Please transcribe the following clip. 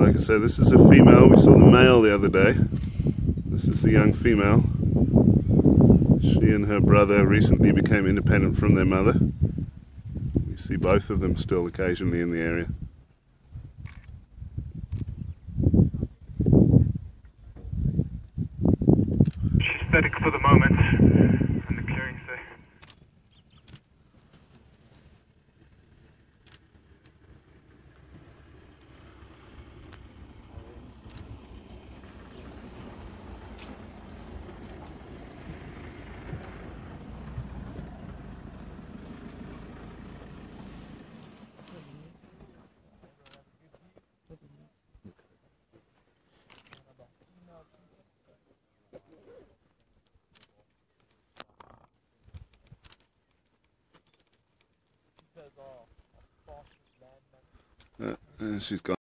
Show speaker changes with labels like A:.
A: like I said, this is a female. We saw the male the other day. This is the young female. She and her brother recently became independent from their mother. You see both of them still occasionally in the area.
B: She's for the moment.
A: Uh, she's gone.